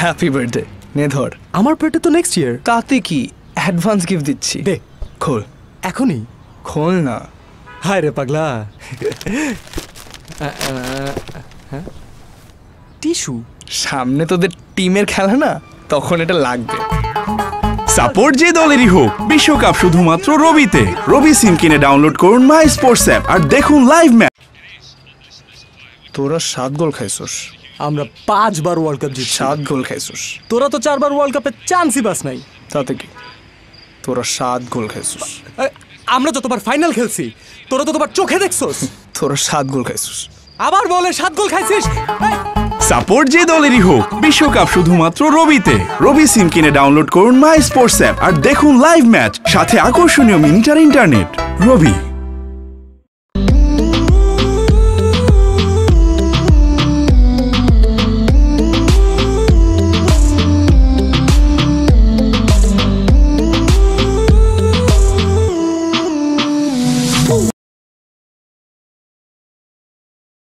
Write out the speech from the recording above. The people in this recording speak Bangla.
হ্যাপি বার্থডে নে ধর আমার পেটে তো নেক্সট ইয়ার তাতে কি অ্যাডভান্স গিফট দিচ্ছি? দে খোল। এখনই। খোল না। হায় রে পাগলা। টিস্যু সামনে তোদের টিমের খেলা না তখন এটা লাগবে। সাপোর্ট যে দলেরই হোক বিশ্বকাপ শুধুমাত্র রবিতে। রবি সিম কিনে ডাউনলোড করুন মাই স্পোর্টস অ্যাপ আর দেখুন লাইভ ম্যাচ তোরা সাত গোল খাইছোস। আমরা পাঁচবার ওয়ার্ল্ড কাপ জিতছি। সাত গোল খাইছোস। তোরা তো চারবার ওয়ার্ল্ড কাপে চান্সই পাস নাই। তাতে কি? তোরা সাত গোল খাইছোস। আমরা যতবার ফাইনাল খেলছি। তোরা ততবার চোখে দেখছস। তোরা সাত গোল খাইছোস। আবার বলে সাত গোল খাইছিস? সাপোর্ট যে দলেরই হোক বিশ্বকাপ শুধুমাত্র রবিতে। রবি সিম কিনে ডাউনলোড করুন মাই স্পোর্টস অ্যাপ আর দেখুন লাইভ ম্যাচ সাথে আকর্ষণীয় মিনিটার ইন্টারনেট রবি।